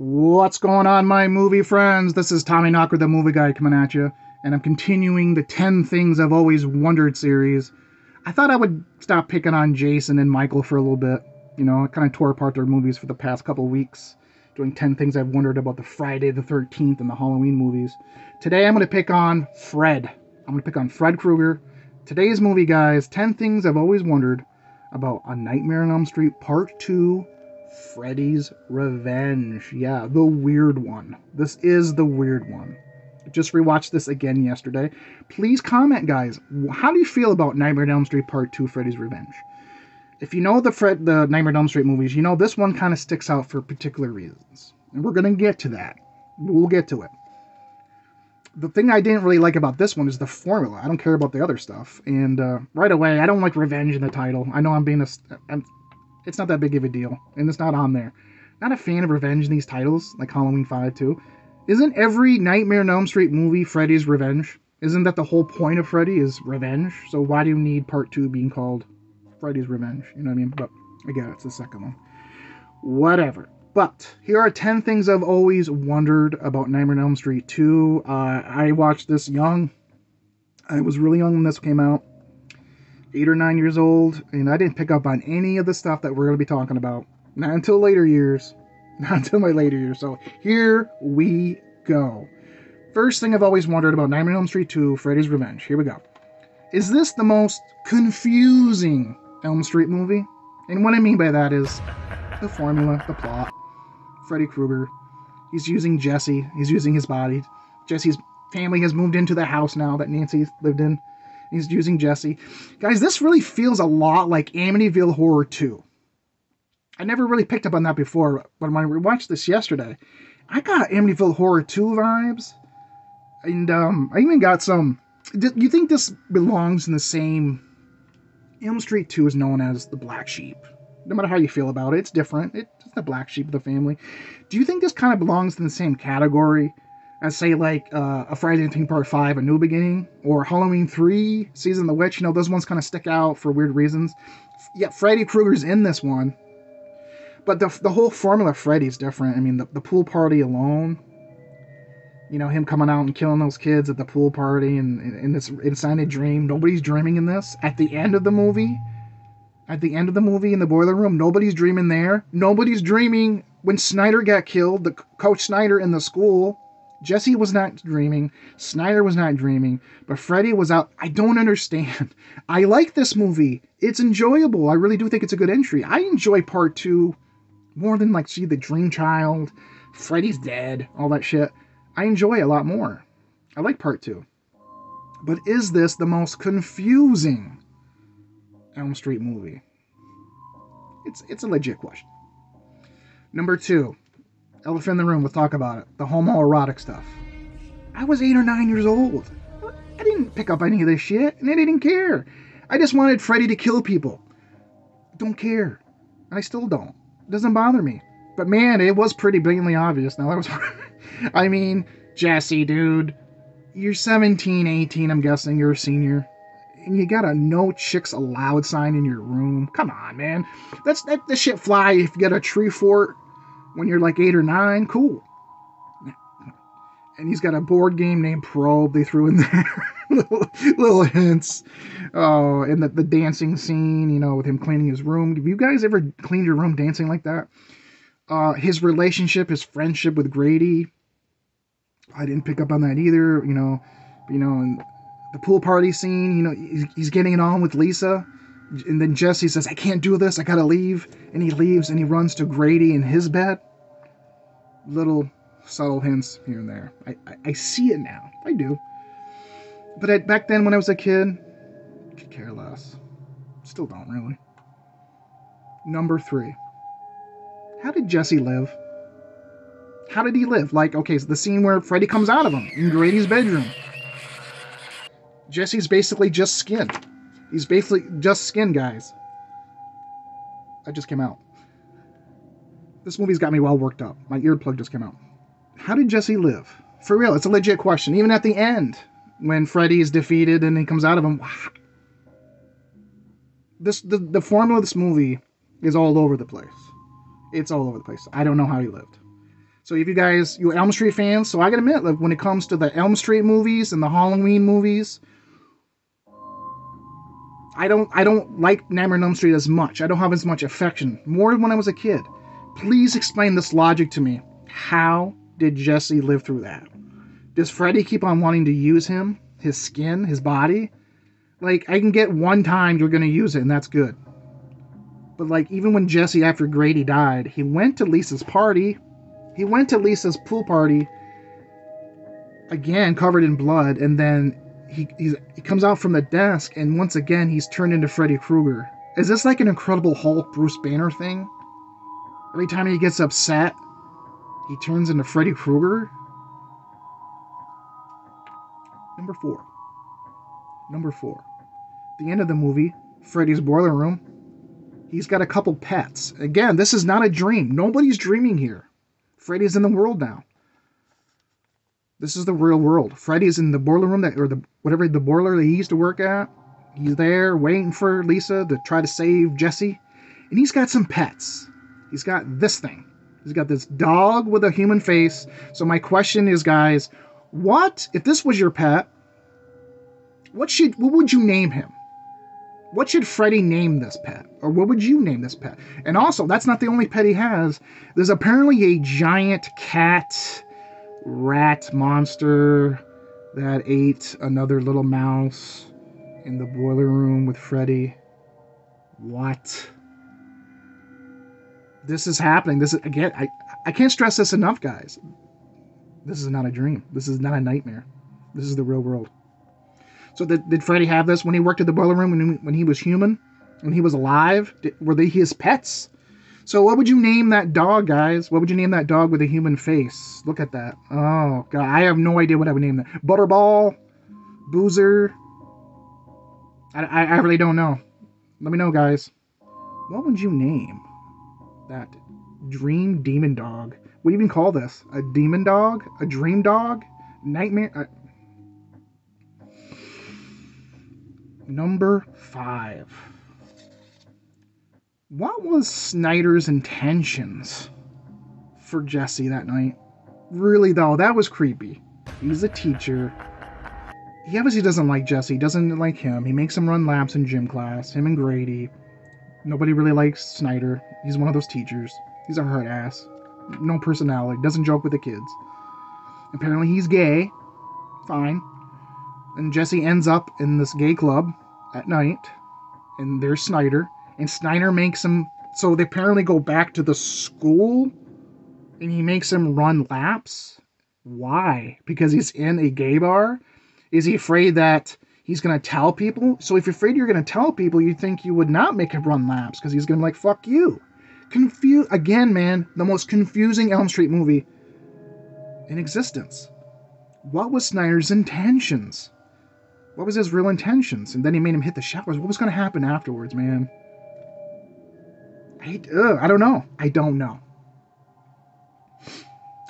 What's going on, my movie friends? This is Tommy Knocker, the movie guy, coming at you, and I'm continuing the 10 Things I've Always Wondered series. I thought I would stop picking on Jason and Michael for a little bit. You know, I kind of tore apart their movies for the past couple weeks, doing 10 things I've wondered about the Friday the 13th and the Halloween movies. Today I'm going to pick on Fred. I'm going to pick on Fred Krueger. Today's movie, guys 10 Things I've Always Wondered about A Nightmare on Elm Street Part 2 Freddy's Revenge. Yeah, the weird one. This is the weird one. Just rewatched this again yesterday. Please comment, guys. How do you feel about Nightmare on Elm Street Part 2 Freddy's Revenge? If you know the Fred the Nightmare on Elm Street movies, you know this one kind of sticks out for particular reasons. And we're going to get to that. We'll get to it. The thing I didn't really like about this one is the formula. I don't care about the other stuff. And uh, right away, I don't like revenge in the title. I know I'm being a. I'm, it's not that big of a deal, and it's not on there. Not a fan of revenge in these titles, like Halloween 5 too. Isn't every Nightmare on Elm Street movie Freddy's revenge? Isn't that the whole point of Freddy is revenge? So why do you need part two being called Freddy's Revenge? You know what I mean? But again, it's the second one. Whatever. But here are 10 things I've always wondered about Nightmare on Elm Street 2. Uh, I watched this young. I was really young when this came out eight or nine years old, and I didn't pick up on any of the stuff that we're going to be talking about. Not until later years. Not until my later years. So here we go. First thing I've always wondered about Nightmare on Elm Street 2, Freddy's Revenge. Here we go. Is this the most confusing Elm Street movie? And what I mean by that is the formula, the plot. Freddy Krueger. He's using Jesse. He's using his body. Jesse's family has moved into the house now that Nancy lived in. He's using Jesse. Guys, this really feels a lot like Amityville Horror 2. I never really picked up on that before, but when I watched this yesterday, I got Amityville Horror 2 vibes. And um, I even got some. Do you think this belongs in the same. Elm Street 2 is known as the Black Sheep. No matter how you feel about it, it's different. It's the black sheep of the family. Do you think this kind of belongs in the same category as say like uh, a Friday the 13th Part Five, A New Beginning, or Halloween Three, Season of the Witch. You know, those ones kind of stick out for weird reasons. Yeah, Freddy Krueger's in this one, but the the whole formula of Freddy's different. I mean, the, the pool party alone. You know, him coming out and killing those kids at the pool party and, and, and it's a dream. Nobody's dreaming in this. At the end of the movie, at the end of the movie in the boiler room, nobody's dreaming there. Nobody's dreaming when Snyder got killed, the coach Snyder in the school Jesse was not dreaming. Snyder was not dreaming. But Freddy was out. I don't understand. I like this movie. It's enjoyable. I really do think it's a good entry. I enjoy part two more than like see the Dream Child, Freddy's dead, all that shit. I enjoy a lot more. I like part two. But is this the most confusing Elm Street movie? It's it's a legit question. Number two, Elephant in the room, we'll talk about it. The homoerotic stuff. I was eight or nine years old. I didn't pick up any of this shit, and I didn't care. I just wanted Freddy to kill people. Don't care. And I still don't. It doesn't bother me. But man, it was pretty blatantly obvious. Now that was. I mean, Jesse, dude. You're 17, 18, I'm guessing. You're a senior. And you got a no chicks allowed sign in your room. Come on, man. That's that the shit fly if you get a tree fort when you're like eight or nine, cool. And he's got a board game named Probe. They threw in there little, little, hints. Oh, and the, the dancing scene, you know, with him cleaning his room. Have you guys ever cleaned your room dancing like that? Uh, his relationship, his friendship with Grady. I didn't pick up on that either. You know, you know, and the pool party scene. You know, he's, he's getting it on with Lisa and then Jesse says, I can't do this, I gotta leave. And he leaves and he runs to Grady in his bed little subtle hints here and there. I, I, I see it now. I do. But back then, when I was a kid, could care less. Still don't really. Number three. How did Jesse live? How did he live? Like, okay, so the scene where Freddy comes out of him in Grady's bedroom. Jesse's basically just skin. He's basically just skin, guys. I just came out. This movie's got me well worked up. My earplug just came out. How did Jesse live? For real, it's a legit question. Even at the end, when Freddy is defeated and he comes out of him, this the, the formula of this movie is all over the place. It's all over the place. I don't know how he lived. So if you guys, you Elm Street fans, so I gotta admit, like when it comes to the Elm Street movies and the Halloween movies, I don't I don't like Nightmare on Elm Street as much. I don't have as much affection. More than when I was a kid. Please explain this logic to me. How did Jesse live through that? Does Freddy keep on wanting to use him, his skin, his body? Like I can get one time you're gonna use it and that's good. But like even when Jesse after Grady died, he went to Lisa's party. He went to Lisa's pool party again covered in blood and then he he comes out from the desk and once again he's turned into Freddy Krueger. Is this like an Incredible Hulk Bruce Banner thing? Every time he gets upset, he turns into Freddy Krueger? Number 4. Number 4. The end of the movie, Freddy's boiler room. He's got a couple pets. Again, this is not a dream. Nobody's dreaming here. Freddy's in the world now. This is the real world. Freddy's in the boiler room that, or the whatever the boiler that he used to work at. He's there waiting for Lisa to try to save Jesse, and he's got some pets. He's got this thing. He's got this dog with a human face. So my question is, guys, what if this was your pet? What should what would you name him? What should Freddy name this pet? Or what would you name this pet? And also, that's not the only pet he has. There's apparently a giant cat rat monster that ate another little mouse in the boiler room with Freddy. What? This is happening. This is again. I I can't stress this enough, guys. This is not a dream. This is not a nightmare. This is the real world. So did, did Freddy have this when he worked at the boiler room when he, when he was human, when he was alive? Did, were they his pets? So what would you name that dog, guys? What would you name that dog with a human face? Look at that. Oh, God. I have no idea what I would name that. Butterball? Boozer? I, I, I really don't know. Let me know, guys. What would you name that dream demon dog? What do you even call this? A demon dog? A dream dog? Nightmare? Uh... Number five. What was Snyder's intentions for Jesse that night? Really, though, that was creepy. He's a teacher. He obviously doesn't like Jesse, doesn't like him. He makes him run laps in gym class, him and Grady. Nobody really likes Snyder. He's one of those teachers. He's a hard ass. No personality, doesn't joke with the kids. Apparently, he's gay. Fine. And Jesse ends up in this gay club at night, and there's Snyder and Snyder makes him so they apparently go back to the school and he makes him run laps. Why? Because he's in a gay bar? Is he afraid that he's gonna tell people? So if you're afraid you're gonna tell people, you think you would not make him run laps because he's gonna be like, fuck you. Confuse again, man, the most confusing Elm Street movie in existence. What was Snyder's intentions? What was his real intentions? And then he made him hit the showers. What was gonna happen afterwards, man? I, ugh, I don't know. I don't know.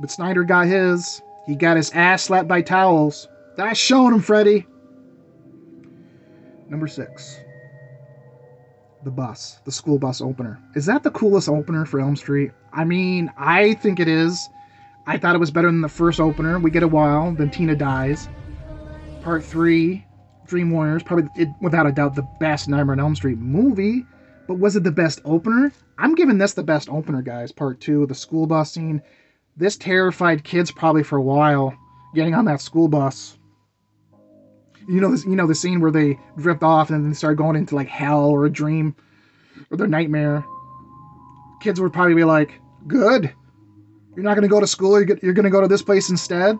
But Snyder got his. He got his ass slapped by towels. That's showing him, Freddy. Number six. The bus. The school bus opener. Is that the coolest opener for Elm Street? I mean, I think it is. I thought it was better than the first opener. We get a while, then Tina dies. Part three, Dream Warriors, probably it, without a doubt the best Nightmare on Elm Street movie. But was it the best opener? I'm giving this the best opener, guys. Part two, the school bus scene. This terrified kids probably for a while getting on that school bus. You know this. You know the scene where they drift off and then they start going into like hell or a dream or their nightmare. Kids would probably be like, "Good, you're not going to go to school. You're going to go to this place instead."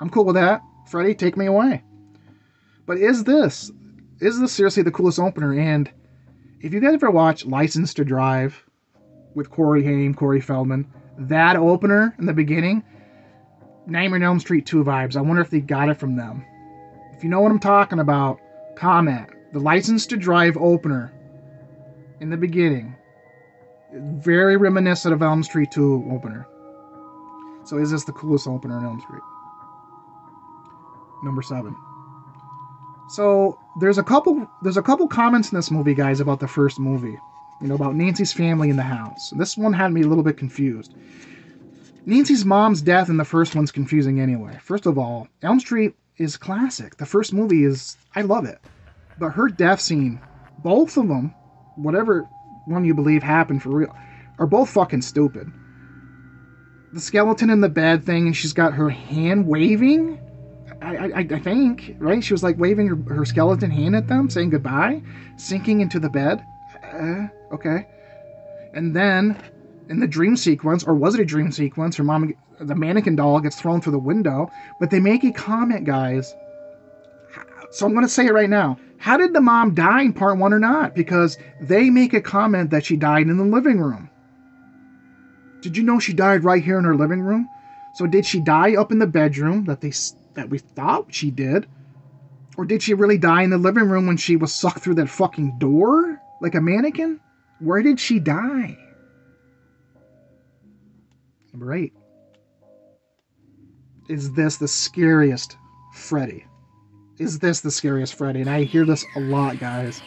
I'm cool with that. Freddy, take me away. But is this is this seriously the coolest opener? And if you guys ever watch License to Drive with Corey Haim, Corey Feldman, that opener in the beginning, Nightmare on Elm Street 2 vibes. I wonder if they got it from them. If you know what I'm talking about, comment. The License to Drive opener in the beginning, very reminiscent of Elm Street 2 opener. So is this the coolest opener in Elm Street? Number seven. So there's a couple there's a couple comments in this movie, guys, about the first movie. You know, about Nancy's family in the house. This one had me a little bit confused. Nancy's mom's death in the first one's confusing anyway. First of all, Elm Street is classic. The first movie is I love it. But her death scene, both of them, whatever one you believe happened for real, are both fucking stupid. The skeleton in the bed thing, and she's got her hand waving. I, I, I think, right? She was like waving her, her skeleton hand at them, saying goodbye, sinking into the bed. Uh, okay. And then in the dream sequence, or was it a dream sequence? Her mom, the mannequin doll, gets thrown through the window. But they make a comment, guys. So I'm going to say it right now. How did the mom die in part one or not? Because they make a comment that she died in the living room. Did you know she died right here in her living room? So did she die up in the bedroom that they that we thought she did? Or did she really die in the living room when she was sucked through that fucking door like a mannequin? Where did she die? Number eight. Is this the scariest Freddy? Is this the scariest Freddy? And I hear this a lot, guys.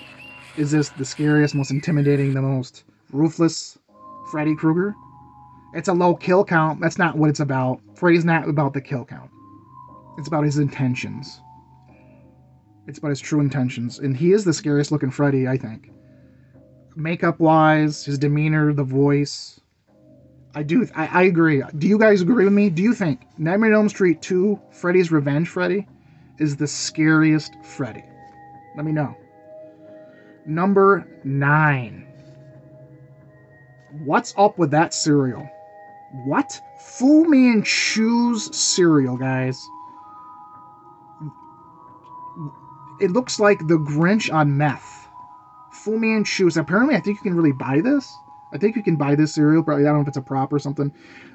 Is this the scariest, most intimidating, the most ruthless Freddy Krueger? It's a low kill count. That's not what it's about. Freddy's not about the kill count. It's about his intentions. It's about his true intentions. And he is the scariest looking Freddy, I think. Makeup wise, his demeanor, the voice, I do. I, I agree. Do you guys agree with me? Do you think Nightmare on Elm Street 2, Freddy's Revenge Freddy, is the scariest Freddy? Let me know. Number nine. What's up with that cereal? What? Fu Manchu's cereal, guys. It looks like the Grinch on meth. Fu Manchu's. Apparently, I think you can really buy this. I think you can buy this cereal. Probably I don't know if it's a prop or something.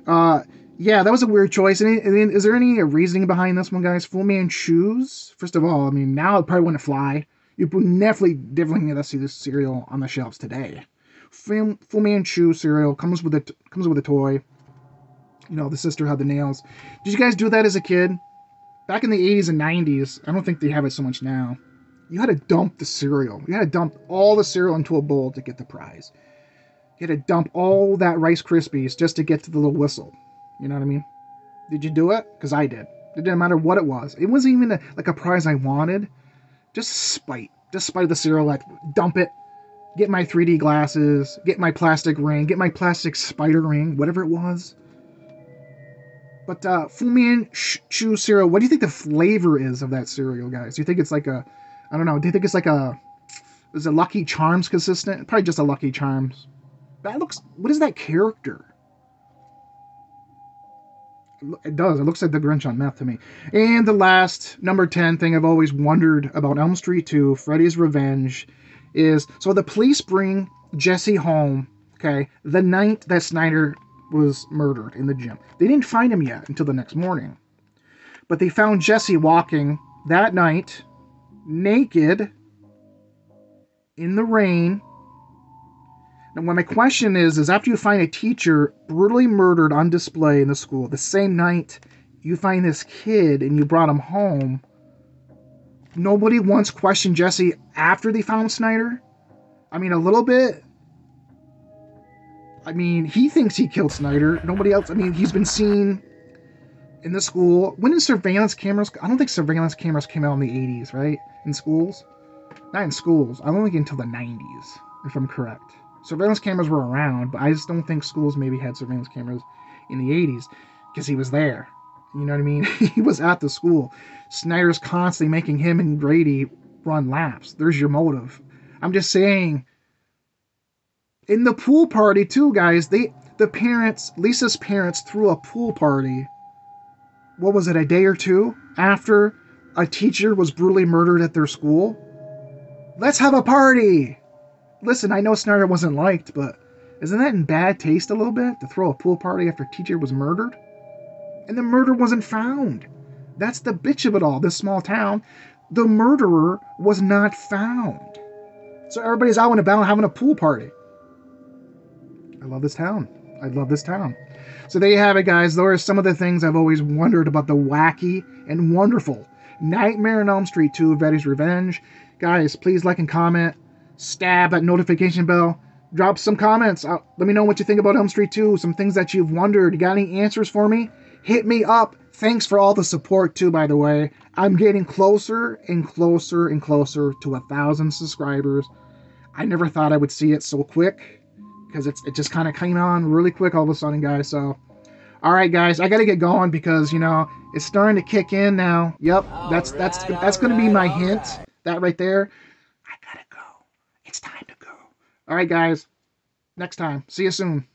Uh, yeah, that was a weird choice. And, is there any reasoning behind this one, guys? Fu Manchus. First of all, I mean, now it probably wouldn't fly. You would definitely, definitely need to see this cereal on the shelves today. Fu, Fu Manchu cereal comes with a comes with a toy. You know, the sister had the nails. Did you guys do that as a kid? Back in the 80s and 90s, I don't think they have it so much now. You had to dump the cereal. You had to dump all the cereal into a bowl to get the prize. You had to dump all that Rice Krispies just to get to the little whistle. You know what I mean? Did you do it? Because I did. It didn't matter what it was. It wasn't even a, like a prize I wanted. Just spite. Just spite of the cereal. Like, dump it. Get my 3D glasses. Get my plastic ring. Get my plastic spider ring. Whatever it was. But uh, Fu Manchu cereal, what do you think the flavor is of that cereal, guys? Do you think it's like a, I don't know, do you think it's like a, is it Lucky Charms consistent? Probably just a Lucky Charms. That looks. What is that character? It does. It looks like the Grinch on meth to me. And the last number ten thing I've always wondered about Elm Street 2, Freddy's Revenge, is so the police bring Jesse home. Okay, the night that Snyder was murdered in the gym. They didn't find him yet until the next morning, but they found Jesse walking that night, naked, in the rain now, my question is, is after you find a teacher brutally murdered on display in the school, the same night you find this kid and you brought him home, nobody once questioned Jesse after they found Snyder? I mean, a little bit. I mean, he thinks he killed Snyder. Nobody else. I mean, he's been seen in the school. When did surveillance cameras? I don't think surveillance cameras came out in the 80s, right? In schools? Not in schools. I don't think until the 90s, if I'm correct surveillance cameras were around, but I just don't think schools maybe had surveillance cameras in the 80s because he was there. You know what I mean? he was at the school. Snyder's constantly making him and Grady run laps. There's your motive. I'm just saying. In the pool party too, guys, they the parents, Lisa's parents threw a pool party. What was it, a day or two after a teacher was brutally murdered at their school? Let's have a party listen, I know Snyder wasn't liked, but isn't that in bad taste a little bit to throw a pool party after a teacher was murdered? And the murder wasn't found. That's the bitch of it all, this small town. The murderer was not found. So everybody's out and about having a pool party. I love this town. I love this town. So there you have it, guys. Those are some of the things I've always wondered about the wacky and wonderful Nightmare on Elm Street 2 Freddy's Revenge. Guys, please like and comment stab that notification bell. drop some comments. Uh, let me know what you think about Elm Street 2, some things that you've wondered. You got any answers for me? Hit me up. Thanks for all the support, too, by the way. I'm getting closer and closer and closer to a thousand subscribers. I never thought I would see it so quick because it's it just kind of came on really quick all of a sudden, guys. So, all right, guys, I gotta get going because you know it's starting to kick in now. Yep, that's that's that's gonna be my hint. That right there. I gotta go. It's time to go. All right, guys. Next time. See you soon.